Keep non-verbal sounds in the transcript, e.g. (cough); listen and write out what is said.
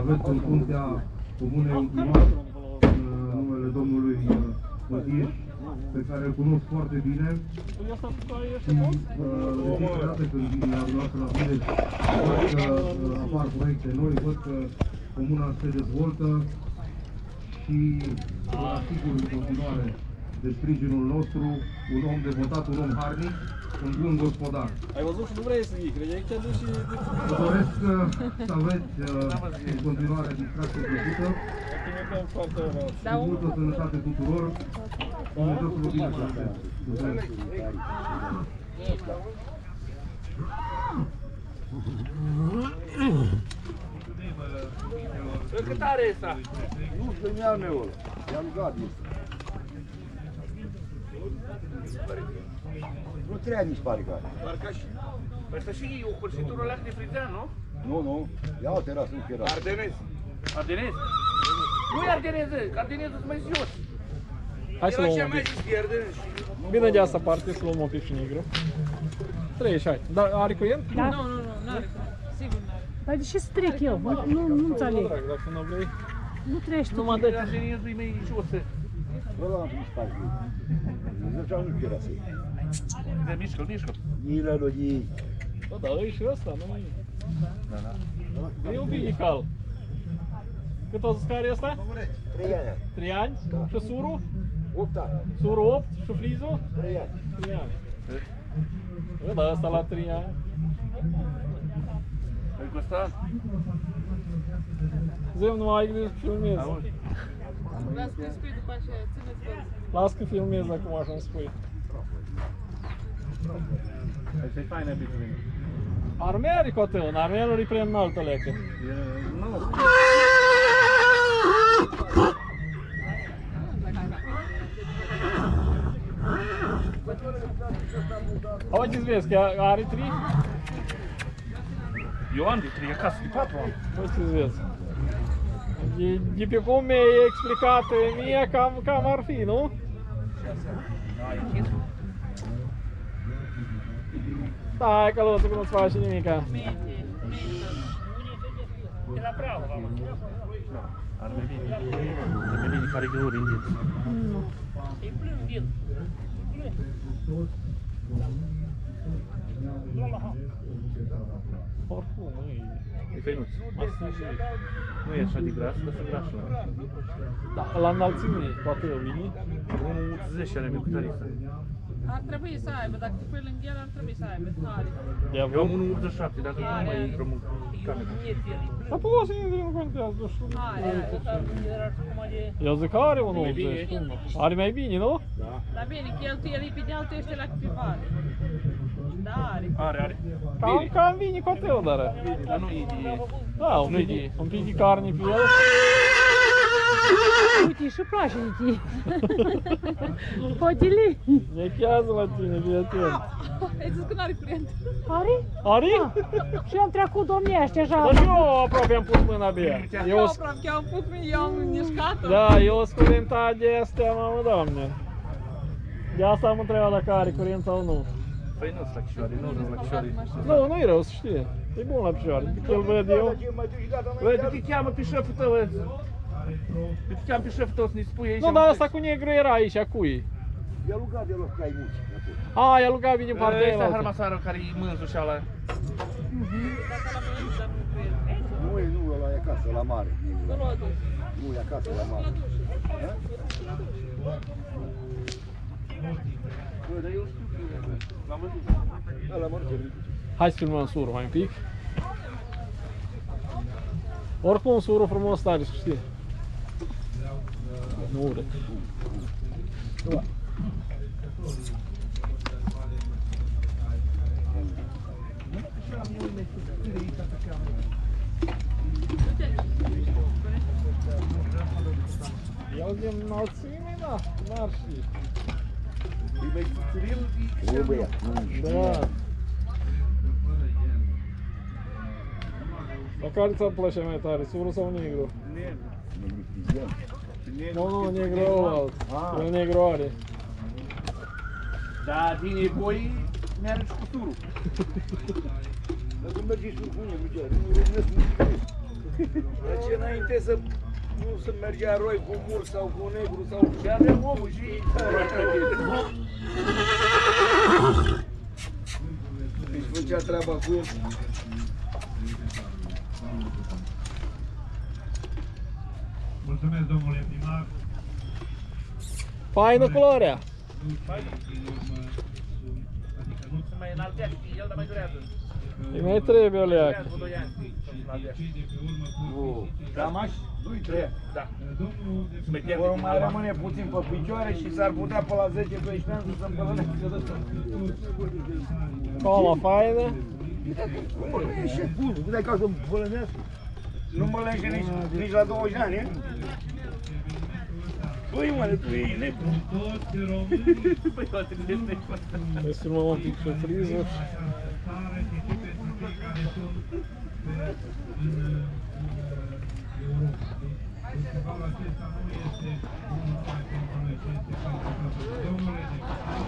aveți în fruntea comunei un primar, în uh, numele domnului uh, Mătiș, pe care îl cunosc foarte bine. Și uh, de fiecare dată când vin la dumneavoastră la Pitești, văd că uh, apar proiecte noi, văd că comuna se dezvoltă și vă asigur în continuare de sprijinul nostru, un om devotat, un om harnic, un bun gospodar. Ai văzut și nu vrei să vii, credeai că te duci și... Vă doresc uh, să aveți uh, în continuare distracție plăcută Te mâncăm foarte rău. și multă sănătate tuturor. Dumnezeu să vă binecuvânteze. Mulțumesc. Cât are asta? Nu știu, mi-al meu ăla. I-am luat este. Nu trei ani mi se pare că are. Parcă și... Ăsta și e ocursiturul ăla de frizean, nu? Nu, nu. Ia o terasă, nu era. Ardenez. Ardenez? Nu e ardenez, că ardenez sunt mai jos. Hai să El luăm așa un mai pic. zis că e ardenez. Bine de asta parte, să luăm un pic și negru. 36. Dar are cuient? Da? Nu, nu, nu, n-are. Sigur n-are. Dar de ce să trec eu? Nu, nu, nu înțeleg. Drag, dacă nu vrei. Nu treci tu. Nu mă dă. Ardenezul e mai jos. Ăla mi se pare că e. Zicea nu era să De mișcă, mișcă. Ila lui ei. Bă, da, e și ăsta, nu e. E un pic cal. Cât o să care ăsta? Trei ani. 3 ani? Și surul? Opt ani. Surul 8 și flizul? Trei ani. 3 ani. Bă, da, ăsta la 3 ani. Ai costat? Zem, nu mai ai grijă că filmez. Las că scrii după aceea, țineți vă. Las că filmez acum așa îmi spui. Asta e faină bine. Armerii cotel, armerii prea înaltă lecă. Nu. Uite, vezi că are 3? Eu am de trei acasă, de patru am. Uite, vezi. De, de pe cum mi-ai explicat mie, cam, cam ar fi, nu? Stai, căluță, că nu-ți faci nimica. Era prea mamă. Ar mai bine. Ar mai bine care greu din din. E plin din. Oricum, nu e... E făinuț. Nu e așa de gras, dar sunt grași la. Da, la înălțime, toată vine. 1,80 are mai cu tarifa. Ar trebui să aibă, dacă te pui lângă el, ar trebui să aibă. Nu are. De Eu am avut. 1,87, dacă nu mai intră mult în cameră. Dar poți să intri, nu contează, nu știu. Are, are. Eu zic că are un 80, cum nu? Are mai bine, nu? Dar bine, cheltuielii pe deal ăștia la câte vale. Da, are. Are, are. Cam, cam vine cotel, dar. Dar nu e de... Da, un Nu-i pic, de- un pic de carne pe el. Uite, și place de tine. (laughs) Potili. Nechează la tine, fii atent. Ai zis că n-are curent. Are? Are? Și am trecut domnește așa. Dar și eu aproape am pus mâna pe ea. Eu Eu, aproape că am pus mine, eu am mișcat-o. da, eu sunt curentat de astea, mamă, doamne. De asta am întrebat dacă are curent sau nu. Păi nu sunt la chișoare, nu sunt la chișoare. Nu, nu e rău, să știe. E bun la picioare. După el văd eu. Bă, de te cheamă pe șeful tău, bă. De te cheamă pe șeful tău să ne spui aici. Nu, dar asta cu negru era aici, a cui? I-a luat de la cai mulți. A, i-a luat bine partea Ăsta e aia. harmasarul care e mânzul și ala. Dacă la mine dar nu curent. Nu e, nu, ăla e acasă, la mare. Nu l-a dus. Nu e acasă, la mare. Bă, dar eu știu că e, bă. Hai să filmăm surul mai un pic. Oricum surul frumos tare, să știi. Nu urât. Eu de înălțime, da, n-ar fi. E mai subțiril, e e băiat. Da. Dar care ți-ar plăcea mai tare, surul sau negru? Nu, nu, negru ălalt. Ah. El negru are. Da, din nevoi mergi cu turul. Dacă mergi și cu mine, merge, nu românesc, nu știu. ce înainte să nu să mergea roi cu mur sau cu negru sau și avem omul și Deci făcea treaba cu el. Mulțumesc, domnule primar. Faină culoarea. Adică nu Se mai înaltește el, dar mai durează. Îi mai trebuie o leacă. Durează cu 2 ani. cei de pe urmă cu Nu, Camaș, nu-i trebuie. Da. domnul de Se mai pierde Vor din mai alba. rămâne puțin pe picioare și s-ar putea pe la 10-12 ani să se împălănească de tot. Coma faină. Nu mă lește, bun, nu dai ca să împălănească. Nu mă lește nici, nici la 20 ani, e? Păi, mă, tu e nebun. toți românii Păi, toate gândește. Noi filmăm un pic pe friză. Țară și și pentru cei care sunt pe, în, în Europa. Deci, festivalul acesta nu este unul numai pentru noi, ci este pentru toată Domnule deputat,